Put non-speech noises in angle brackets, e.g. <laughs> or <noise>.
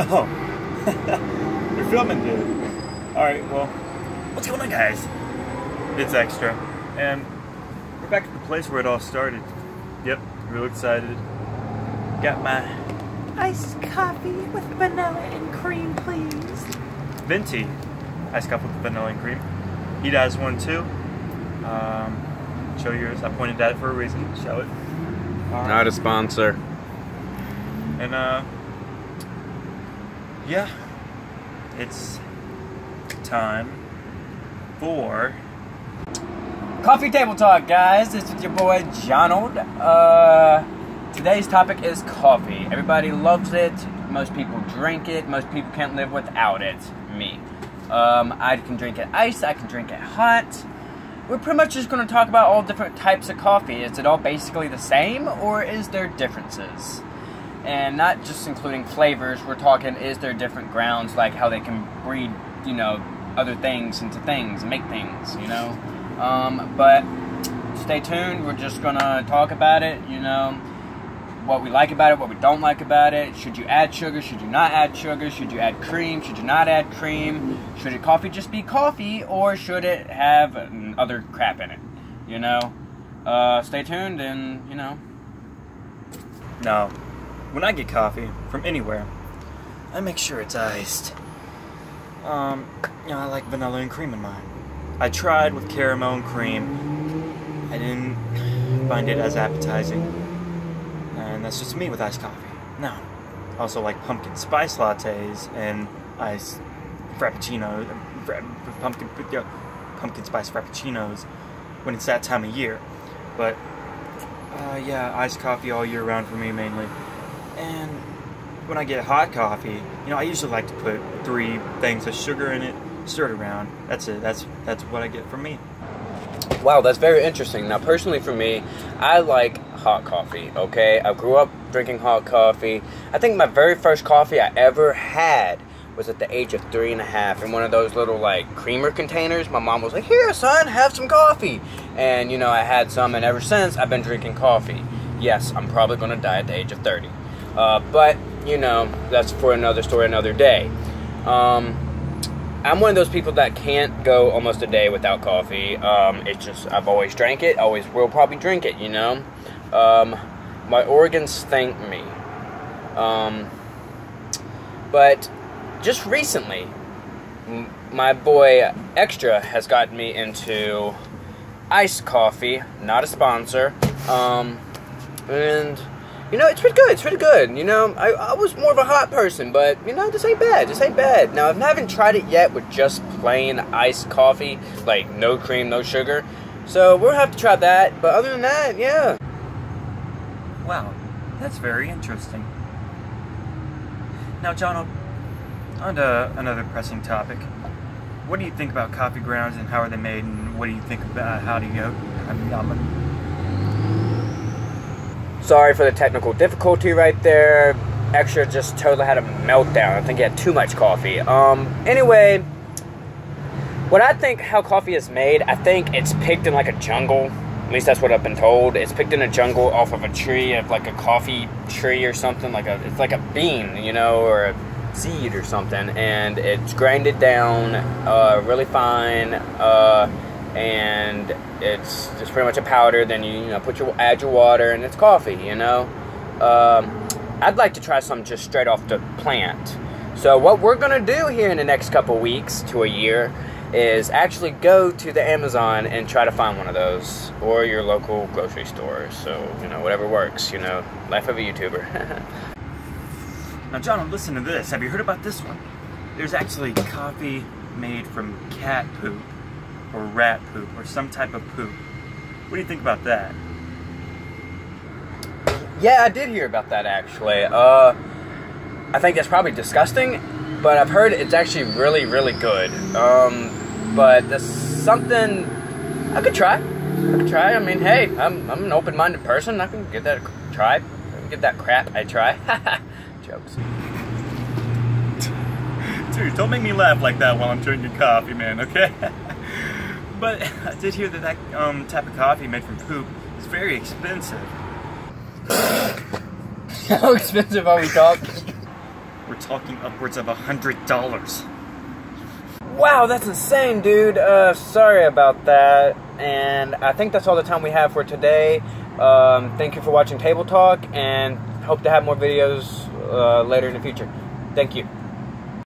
Oh, <laughs> You're filming, dude. All right, well, what's going on, guys? It's extra, and we're back at the place where it all started. Yep, real excited. Got my Iced coffee with vanilla and cream, please. venti iced coffee with vanilla and cream. He does one too. Um, show yours. I pointed at it for a reason. Show it. All right. Not a sponsor. And uh yeah. It's time for Coffee table talk, guys. This is your boy Jonold. Uh, today's topic is coffee. Everybody loves it. Most people drink it. Most people can't live without it. Me. Um, I can drink it iced. I can drink it hot. We're pretty much just going to talk about all different types of coffee. Is it all basically the same, or is there differences? And not just including flavors. We're talking is there different grounds, like how they can breed, you know, other things into things make things, you know. Um, but stay tuned. We're just gonna talk about it. You know, what we like about it, what we don't like about it. Should you add sugar? Should you not add sugar? Should you add cream? Should you not add cream? Should your coffee just be coffee, or should it have other crap in it? You know. Uh, stay tuned, and you know. now. When I get coffee from anywhere, I make sure it's iced. Um, you know, I like vanilla and cream in mine. I tried with caramel and cream. I didn't find it as appetizing. And that's just me with iced coffee. Now, I also like pumpkin spice lattes and iced frappuccino, fra- pumpkin pumpkin spice frappuccinos when it's that time of year. But uh, yeah, iced coffee all year round for me mainly. And when I get hot coffee, you know, I usually like to put three things of sugar in it, stir it around. That's it. That's that's what I get from me. Wow, that's very interesting. Now, personally, for me, I like hot coffee. Okay, I grew up drinking hot coffee. I think my very first coffee I ever had was at the age of three and a half in one of those little like creamer containers. My mom was like, "Here, son, have some coffee," and you know, I had some, and ever since I've been drinking coffee. Yes, I'm probably gonna die at the age of thirty, uh, but you know, that's for another story, another day. Um, I'm one of those people that can't go almost a day without coffee. Um, it's just I've always drank it, always will probably drink it. You know, um, my organs thank me. Um, but just recently, my boy Extra has gotten me into iced coffee. Not a sponsor. Um, and you know, it's pretty good. It's pretty good. You know, I, I was more of a hot person, but you know, this ain't bad. This ain't bad. Now, I haven't tried it yet with just plain iced coffee, like no cream, no sugar. So we'll have to try that. But other than that, yeah. Wow, that's very interesting. Now, John, on to another pressing topic. What do you think about coffee grounds and how are they made, and what do you think about how do you go? I mean, Sorry for the technical difficulty right there. Extra just totally had a meltdown. I think he had too much coffee. Um, anyway, what I think how coffee is made, I think it's picked in like a jungle. At least that's what I've been told. It's picked in a jungle off of a tree, of like a coffee tree or something. Like a, it's like a bean, you know, or a seed or something, and it's grinded down uh, really fine. Uh, and it's just pretty much a powder. Then you, you know put your add your water, and it's coffee. You know, um, I'd like to try some just straight off the plant. So what we're gonna do here in the next couple weeks to a year is actually go to the Amazon and try to find one of those, or your local grocery store. So you know whatever works. You know, life of a YouTuber. <laughs> Now, John, listen to this. Have you heard about this one? There's actually coffee made from cat poop, or rat poop, or some type of poop. What do you think about that? Yeah, I did hear about that actually. Uh, I think that's probably disgusting, but I've heard it's actually really, really good. Um, but that's something I could try. I could try. I mean, hey, I'm, I'm an open-minded person. I can give that a try. I can give that crap I try. <laughs> Jokes. Dude, don't make me laugh like that while I'm drinking coffee, man, okay? <laughs> but <laughs> I did hear that that um, type of coffee made from poop is very expensive. <laughs> How expensive are we talking? we're talking upwards of a hundred dollars. Wow, that's insane, dude. Uh, sorry about that. And I think that's all the time we have for today. Um, thank you for watching Table Talk, and hope to have more videos uh, later in the future. Thank you.